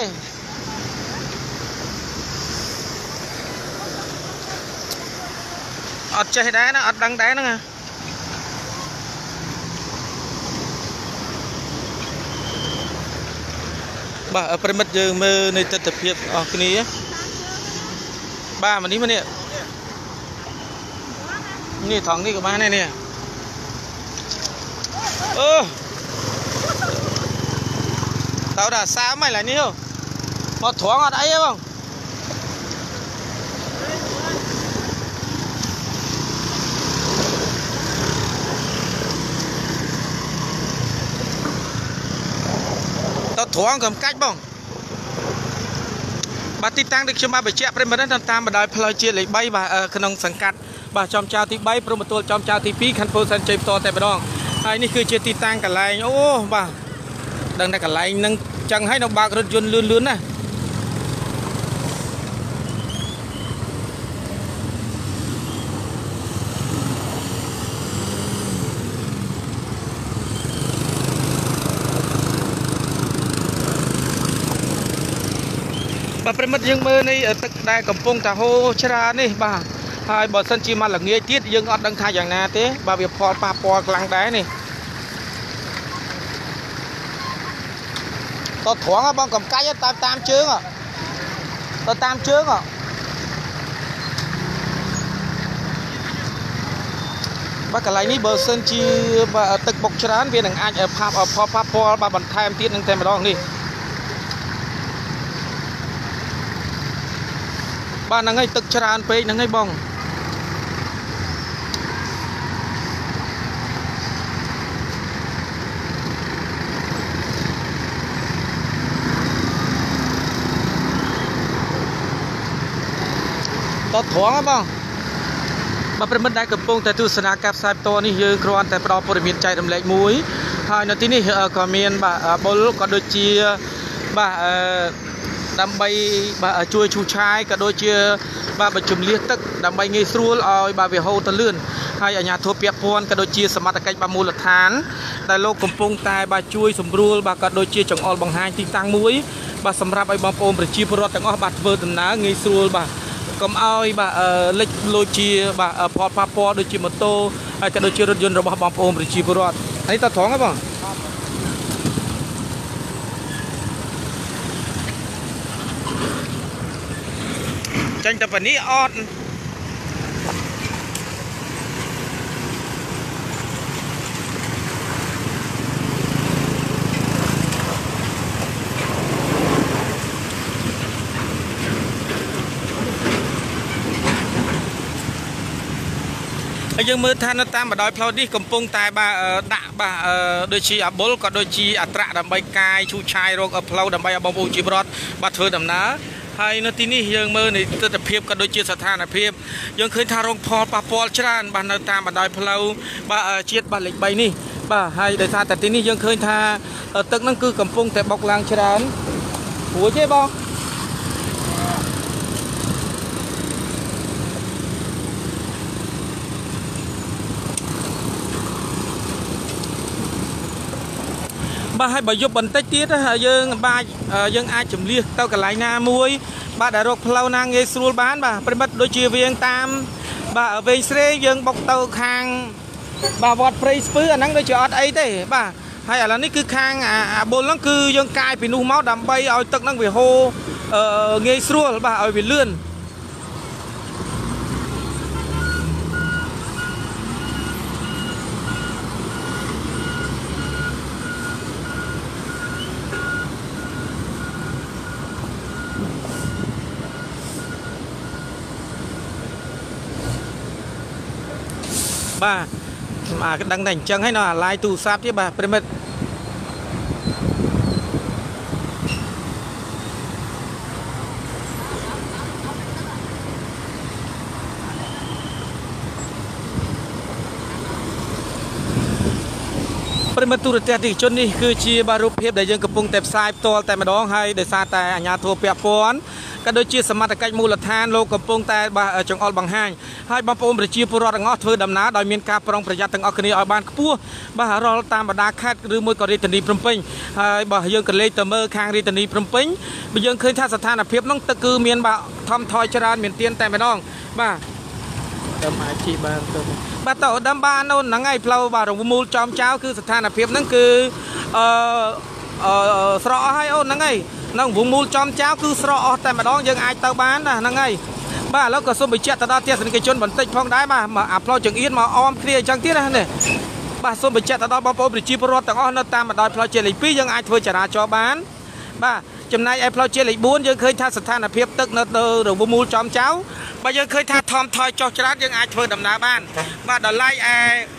អត់ចេះដែរណាអត់ដឹងដែរហ្នឹងបាទប្រិមិត្តយើងមើលនៃទស្សនវិជ្ជាអស់គ្នាបាទមកនេះមកនេះ នេះថងនេះក៏បានដែរនេះអឺតើដល់សាមហើយឡើយនេះមកត្រង់អត់អីទេបងតត្រង់កំកាច់បងបាទទីតាំងដែលខ្ញុំបានបញ្ជាក់ប្រិមត្តតាមបណ្ដោយផ្លូវជាតិលេខ3បាទក្នុងសង្កាត់ បាទចំចៅទី3ព្រមទទួលចំចៅទី2ខណ្ឌពោធិ៍សែនជ័យផ្ទាល់តែម្ដងហើយនេះគឺជាទីតាំងកន្លែងអូបាទដឹងតែកន្លែងហ្នឹងចឹងហើយនៅបើករថយន្តលឿនលឿនណាបាទប្រិមិត្តយើងមើលនេះទឹកដែលកំពុងតែហូរច្រើននេះបាទ ហើយបើសិនជាមកល្ងាចទៀតយើងអត់ដឹងថាយ៉ាងណាទេបើវាផលប៉ះពាល់ខ្លាំងដែរនេះតត្រង់បងកំកាច់តាមតាមជើងទៅតាមជើងបាទកន្លែងនេះបើសិនជាទឹកបុកច្រើនវានឹងអាចផាប់ផលប៉ះពាល់បាទបន្ថែមទៀតនឹងតែម្ដងនេះបាទហ្នឹងហើយទឹកច្រើនពេកហ្នឹងហើយបង តត្រង់ហ៎បងបាទប្រិមិត្តដែលកំពុងតែទស្សនាការផ្សាយផ្ទាល់នេះយើងគ្រាន់តែផ្ដល់ព័ត៌មានចែករំលែកមួយហើយនៅទីនេះក៏មានបាទបុលក៏ដូចជាបាទអឺដើម្បីបាទជួយឈូសឆាយក៏ដូចជា បាទបញ្ជំលះទឹកដើម្បីងាយស្រួលឲ្យបាទវាហូរទៅលឿនហើយអាជ្ញាធរពាក់ព័ន្ធក៏ដូចជាសមត្ថកិច្ចបាទមូលដ្ឋាន ដែលលោកកំពុងតែបាទជួយសម្រួលបាទក៏ដូចជាចង្អុលបង្ហាញទីតាំងមួយ បាទសម្រាប់ឲ្យបងប្អូនប្រជាពលរដ្ឋទាំងអស់បាទធ្វើដំណើរងាយស្រួលបាទ កុំឲ្យបាទលិចលូជាបាទផលប៉ះពាល់ដូចជាម៉ូតូហើយក៏ដូចជារថយន្តរបស់បងប្អូនប្រជាពលរដ្ឋនេះតត្រង់ហ៎បងចាញ់តែប៉ានេះអត់ ហើយយើងមើលថានៅតាមបណ្ដោយផ្លូវនេះកំពុងតែបាទដាក់បាទដូចជាអាបុលក៏ដូចជាអត្រាដើម្បីកាយឈូសឆាយរោគផ្លូវដើម្បីឲ្យបងប្អូនជីវរដ្ឋបាទធ្វើដំណើរហើយនៅទីនេះយើងមើលនៃទស្សនភាពក៏ដូចជាស្ថានភាពយើងឃើញថារងផលប៉ះពាល់ច្រើនបាទនៅតាមបណ្ដោយផ្លូវបាទជាតិបាទលេខ3នេះបាទហើយដោយសារតែទីនេះយើងឃើញថាទឹកហ្នឹងគឺកំពុងតែបុកឡើងច្រើនព្រួយទេបង បាទហើយបើយប់បន្តិចទៀតយើងបាទយើងអាចចម្លៀសទៅកន្លែងណាមួយ បាទដែលរកផ្លូវណាងាយស្រួលបានបាទប្រិមិត្តដូចជាវៀងតាមបាទវែងស្រេងយើងបុកទៅខាងបាទវត្តព្រៃស្ពឺអាហ្នឹងដូចជាអត់អីទេបាទហើយឥឡូវនេះគឺខាងអាបុលហ្នឹងគឺយើងកាយពីនោះមកដើម្បីឲ្យទឹកហ្នឹងវាហូរងាយស្រួលបាទឲ្យវាលឿន បាទអាដឹងតែអញ្ចឹងហើយនៅអាឡាយទូរស័ព្ទទៀតបាទប្រិមិត្តប្រិមត្តទូរទស្សនិកជននេះគឺជាបាទរូបភាពដែលយើងកំពុងតែផ្សាយផ្ទាល់តែម្ដងហើយដោយសារតែអាជ្ញាធរពាក់ព័ន្ធ ក៏ដូចជាសមត្ថកិច្ចមូលដ្ឋានលោកកំពុងតែបាទចង្អុលបង្ហាញហើយបងប្អូនប្រជាពលរដ្ឋទាំងអស់ធ្វើដំណើរដោយមានការប្រុងប្រយ័ត្នទាំងអស់គ្នាឲ្យបានខ្ពស់បាទរាល់តាមបណ្ដាខេត្តឬមួយក៏រាជធានីភ្នំពេញហើយបាទយើងក៏លេខទៅមើលខាងរាជធានីភ្នំពេញបើយើងឃើញថាស្ថានភាពនោះទឹកគឺមានបាទថមថយច្រើនមានទៀនតែម្ដងបាទដើមអាចជីបានទៅបាទតើដើមបាននោះហ្នឹងហើយផ្លូវបាទរងមូលចំចៅគឺស្ថានភាពហ្នឹងគឺអឺអឺស្រកអស់ហើយអូនហ្នឹងហើយ នៅវងមូលចំចៅគឺស្រកអស់តែម្ដងយើងអាចទៅបានណាហ្នឹងហើយបាទឥឡូវក៏សូមបញ្ជាក់ទៅដល់ទស្សនិកជនបន្តិចផងដែរបាទមកអាផ្លូវចង្អៀនមកអមគ្នាអញ្ចឹងទៀតណានេះបាទសូមបញ្ជាក់ទៅដល់បងប្អូនប្រជាពលរដ្ឋទាំងអស់នៅតាមបណ្ដោយផ្លូវជាតិលេខ2យើងអាចធ្វើចរាចរណ៍បាន បាទចំណែកឯផ្លូវជាតិលេខ4យើងឃើញថាស្ថានភាពទឹកនៅទៅរង្វមូលចំចៅបើយើងឃើញថាថមថយចុះច្រើនយើងអាចធ្វើដំណើរបានបាទដល់ឡែកឯ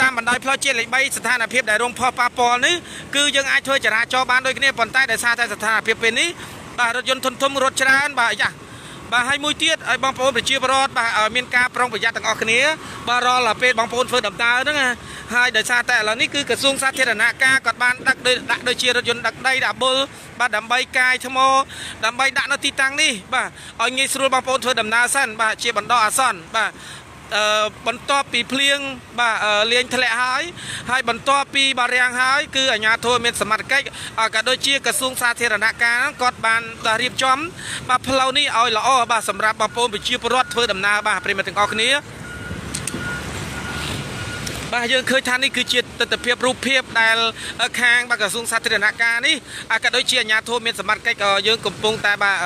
តាមបណ្ដោយផ្លូវជាតិលេខ3ស្ថានភាពដែលរងផលប៉ះពាល់នេះគឺយើងអាចធ្វើចរាចរណ៍បានដូចគ្នាប៉ុន្តែដោយសារតែស្ថានភាពពេលនេះបាទរថយន្តធុនធំរត់ច្រើនបាទយ៉ាបាទហើយមួយទៀតឲ្យបងប្អូនប្រជាពលរដ្ឋបាទមានការប្រុងប្រយ័ត្នទាំងអស់គ្នាបាទរាល់ពេលបងប្អូនធ្វើដំណើរហ្នឹងហើយដោយសារតែឥឡូវនេះគឺក្រសួងសាធារណការគាត់បានដាក់ដាក់ដូចជារថយន្តដឹកដីដាក់បុលបាទដើម្បីកាយថ្មដើម្បីដាក់នៅទីតាំងនេះបាទឲ្យងាយស្រួលបងប្អូនធ្វើដំណើរសិនបាទជាបណ្ដោះអាសន្នបាទ បន្ទាប់ពីភ្លៀងបាទលាងធ្លាក់ហើយហើយបន្ទាប់ពីបារាំងហើយគឺអាជ្ញាធរមានសមត្ថកិច្ចក៏ដូចជាក្រសួងសាធារណការគាត់បានរៀបចំបាទផ្លូវនេះឲ្យល្អបាទសម្រាប់បងប្អូនប្រជាពលរដ្ឋធ្វើដំណើរបាទប្រិមត្តទាំងអស់គ្នា បាទយើងឃើញថានេះគឺជាទស្សនវិជ្ជារូបភាពដែលខាងបាទក្រសួងសាធារណការនេះក៏ដូចជាអាជ្ញាធរមានសមត្ថកិច្ចក៏យើងកំពុងតែបាទ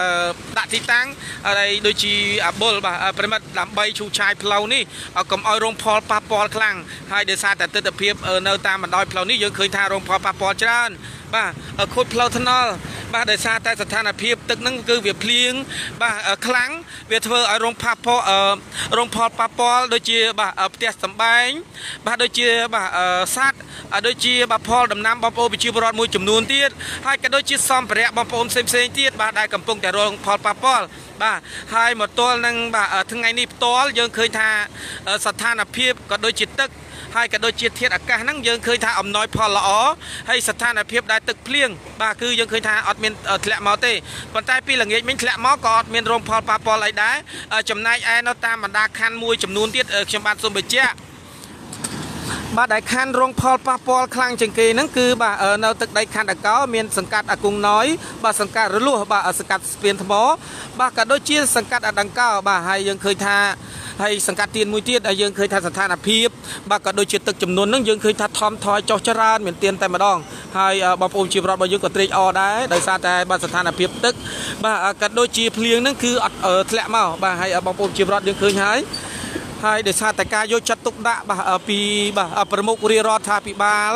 ដាក់ទីតាំងហើយដូចជាអាបុលបាទប្រិមិត្តដើម្បីឈូសឆាយផ្លូវនេះកុំឲ្យរងផលប៉ះពាល់ខ្លាំងហើយដោយសារតែទស្សនវិជ្ជានៅតាមបណ្ដោយផ្លូវនេះយើងឃើញថារងផលប៉ះពាល់ច្រើនបាទខូចផ្លូវថ្នល់ បាទដោយសារតែស្ថានភាពទឹកហ្នឹងគឺវាភ្លៀងបាទខ្លាំងវាធ្វើឲ្យរងផាផលរងផលប៉ះពាល់ដូចជាបាទផ្ទះសម្បែងបាទដូចជាបាទសัตว์ដូចជាបាទផលដំណាំបងប្អូនប្រជាពលរដ្ឋមួយចំនួនទៀតហើយក៏ដូចជាសម្ភារៈបងប្អូនផ្សេងផ្សេងទៀតបាទដែលកំពុងតែរងផលប៉ះពាល់បាទហើយមកទល់នឹងបាទថ្ងៃនេះផ្ទាល់យើងឃើញថាស្ថានភាពក៏ដូចជាទឹក ហើយក៏ដូចជាធាតុអាកាសហ្នឹងយើងឃើញថាអំណោយផលល្អហើយស្ថានភាពដែលទឹកភ្លៀងបាទគឺយើងឃើញថាអត់មានធ្លាក់មកទេប៉ុន្តែពីល្ងាចមិញធ្លាក់មកក៏អត់មានរងផលប៉ះពាល់អីដែរចំណែកឯនៅតាមបណ្ដាខណ្ឌមួយចំនួនទៀតខ្ញុំបាទសូមបញ្ជាក់បាទដែលខណ្ឌរងផលប៉ះពាល់ខ្លាំងជាងគេហ្នឹងគឺបាទនៅទឹកដីខណ្ឌដកោមានសង្កាត់អាគង់ណយបាទសង្កាត់រលួសបាទសង្កាត់ស្ពានថ្មបាទក៏ដូចជាសង្កាត់អាដង្កោបាទហើយយើងឃើញថា ហើយសង្កាត់ទៀនមួយទៀតដែលយើងឃើញថាស្ថានភាពបាទក៏ដូចជាទឹកចំនួនហ្នឹងយើងឃើញថាថមថយចុះច្រើនមានទៀនតែម្ដងហើយបងប្អូនជីវរដ្ឋរបស់យើងក៏ត្រេកអរដែរដោយសារតែបាទស្ថានភាពទឹកបាទក៏ដូចជាភ្លៀងហ្នឹងគឺអត់ធ្លាក់មកបាទហើយបងប្អូនជីវរដ្ឋយើងឃើញហើយ ហើយដោយសារតែការយកចិត្តទុកដាក់បាទពីបាទប្រមុខរាជរដ្ឋាភិបាល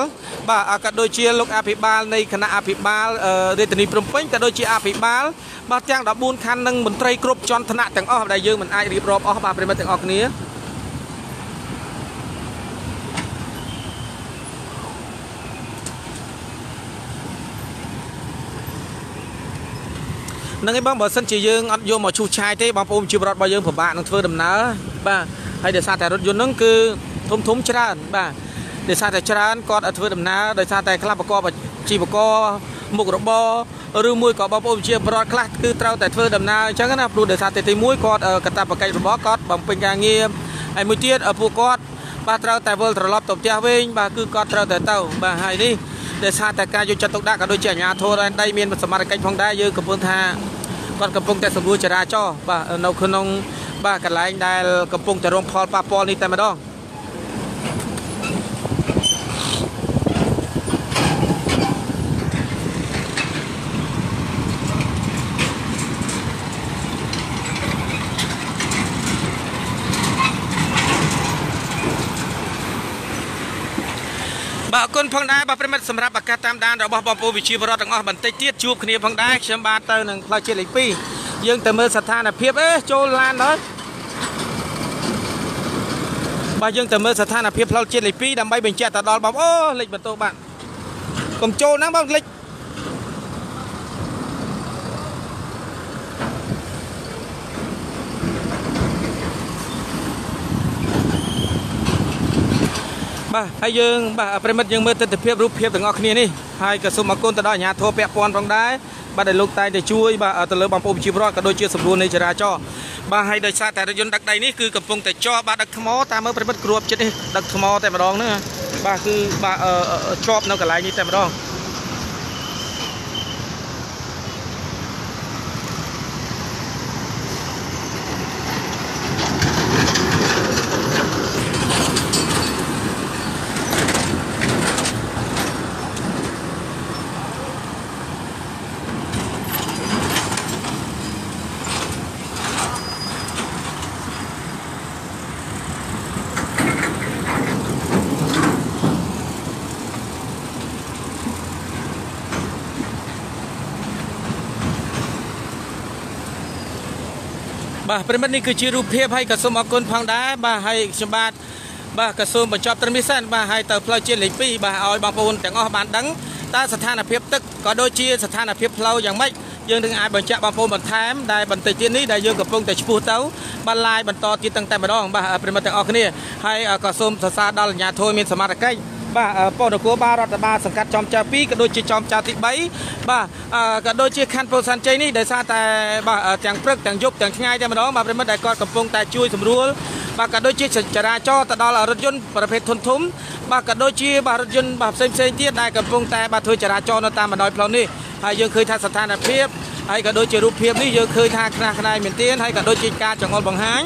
បាទក៏ដូចជាលោកអភិបាលនៃគណៈអភិបាលរាជធានីភ្នំពេញក៏ដូចជាអភិបាល បាទទាំង14ខណ្ឌនិងមន្ត្រីគ្រប់ជាន់ថ្នាក់ទាំងអស់ដែលយើងមិនអាចរៀបរាប់អស់បាទប្រិមិត្តទាំងអស់គ្នា នឹងឯងបងបើសិនជាយើងអត់យកមកឈូសឆាយទេបងប្អូនជីវរដ្ឋរបស់យើងពិបាកនឹងធ្វើដំណើរបាទហើយដោយសារតែរថយន្តហ្នឹងគឺធំធំច្រើនបាទដោយសារតែច្រើនគាត់ឲ្យធ្វើដំណើរដោយសារតែខ្លះប្រកបជីវករមុខរបរឬមួយក៏បងប្អូនជាបរិវត្តខ្លះគឺត្រូវតែធ្វើដំណើរអញ្ចឹងណាព្រោះដោយសារតែទី1គាត់កតាបកិច្ចរបស់គាត់បំពេញការងារហើយមួយទៀតពួកគាត់បាទត្រូវតែវិលត្រឡប់ទៅផ្ទះវិញបាទគឺគាត់ត្រូវតែទៅបាទហើយនេះដោយសារតែការយកចិត្តទុកដាក់ក៏ដូចជាអាជ្ញាធរដែនដីមានសមត្ថកិច្ចផងដែរយើងកំពុងថា គាត់កំពុងតែសម្រួលចរាចរណ៍បាទនៅក្នុងបាទកន្លែងដែលកំពុងតែរងផលប៉ះពាល់នេះតែម្ដង បាទអរគុណផងដែរបាទប្រិមិត្តសម្រាប់ឱកាសតាមដានរបស់បងប្អូនវិជាបរដ្ឋទាំងអស់បន្តិចទៀតជួបគ្នាផងដែរខ្ញុំបាទទៅនឹងផ្លូវជាតិលេខ2យើងទៅមើលស្ថានភាពអេចូលឡានដល់បាទយើងទៅមើលស្ថានភាពផ្លូវជាតិលេខ2ដើម្បីបញ្ជាក់ទៅដល់បងអូលេខបន្ទោបាទកុំចូលហ្នឹងបងលេខ បាទហើយយើងបាទប្រិមិត្តយើងមើលទស្សនវិជ្ជារូបភាពទាំងអស់គ្នានេះហើយក៏សូមអរគុណទៅដល់អាជ្ញាធរពាក់ព័ន្ធផងដែរបាទដែលលោកតែងតែជួយបាទទៅលើបងប្អូនប្រជាពលរដ្ឋក៏ដូចជាសម្រួលនៃចរាចរណ៍បាទហើយដោយសារតែរថយន្តដឹកដីនេះគឺកំពុងតែជាប់បាទដឹកថ្មតាមមើលប្រិមិត្តគ្រួបចិត្តនេះដឹកថ្មតែម្ដងហ្នឹងបាទគឺបាទជាប់នៅកន្លែងនេះតែម្ដង បាទប្រិមិត្តនេះគឺជារូបភាពហើយក៏សូមអរគុណផងដែរបាទហើយខ្ញុំបាទបាទក៏សូមបញ្ចប់ត្រឹមនេះសិនបាទហើយទៅផ្លូវជាតិលេខ2បាទឲ្យបងប្អូនទាំងអស់បានដឹងតើស្ថានភាពទឹកក៏ដូចជាស្ថានភាពផ្លូវយ៉ាងម៉េចយើងនឹងអាចបញ្ជាក់បងប្អូនបន្ថែមដែលបន្តិចទៀតនេះដែលយើងកំពុងតែឆ្ពោះទៅបានឡាយបន្តទៀតទាំងតែម្ដងបាទប្រិមិត្តទាំងអស់គ្នាហើយក៏សូមសរសើរដល់អាជ្ញាធរមានសមត្ថកិច្ច បាទប៉ុស្តិ៍នគរបាលរដ្ឋបាលសង្កាត់ចំចៅ2ក៏ដូចជាចំចៅទី3បាទក៏ដូចជាខណ្ឌពោធិ៍សែនជ័យនេះដោយសារតែបាទទាំងព្រឹកទាំងយប់ទាំងថ្ងៃតែម្ដងបាទប្រិមិត្តដែលគាត់កំពុងតែជួយសម្រួលបាទក៏ដូចជាចរាចរណ៍ទៅដល់រថយន្តប្រភេទធុនធំបាទក៏ដូចជាបាទរថយន្តបាទផ្សេងផ្សេងទៀតដែលកំពុងតែបាទធ្វើចរាចរណ៍នៅតាមបណ្ដោយផ្លូវនេះហើយយើងឃើញថាស្ថានភាពហើយក៏ដូចជារូបភាពនេះយើងឃើញថាខ្នះខ្នែងមែនទែនហើយក៏ដូចជាការចង្អុលបង្ហាញ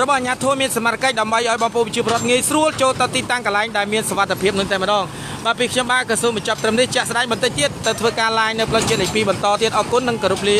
របស់អាជ្ញាធរមានសមត្ថកិច្ចដើម្បីឲ្យបងប្អូនប្រជាពលរដ្ឋងាយស្រួលចូលទៅទីតាំងកន្លែងដែលមានសុវត្ថិភាពនឹងតែម្ដងបាទពីខ្ញុំបាទក៏សូមបញ្ចប់ត្រឹមនេះចាក់ស្ដែងបន្តិចទៀតទៅធ្វើការ live នៅផ្លូវជាតិលេខ2បន្តទៀតអរគុណនិងគោរពលា